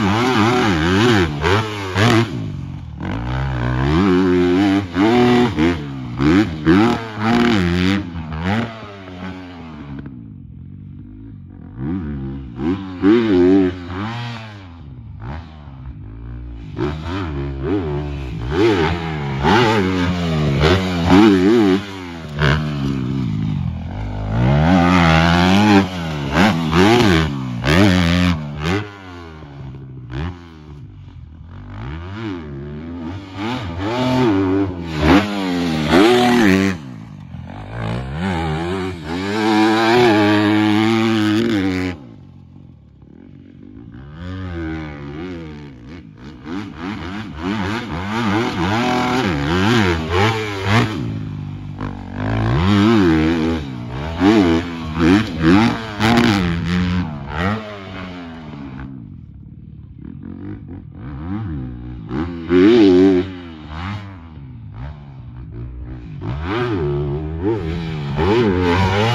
Mm-hmm. Ooh.